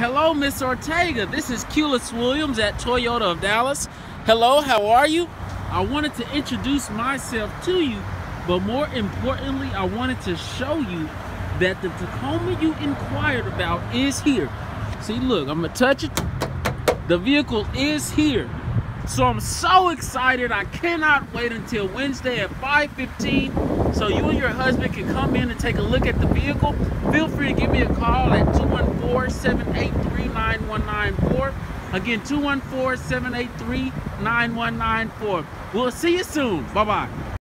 Hello, Miss Ortega. This is Culus Williams at Toyota of Dallas. Hello, how are you? I wanted to introduce myself to you, but more importantly, I wanted to show you that the Tacoma you inquired about is here. See, look, I'm gonna touch it. The vehicle is here. So I'm so excited. I cannot wait until Wednesday at 5.15 so you and your husband can come in and take a look at the vehicle. Feel free to give me a call at 214-783-9194. Again, 214-783-9194. We'll see you soon. Bye-bye.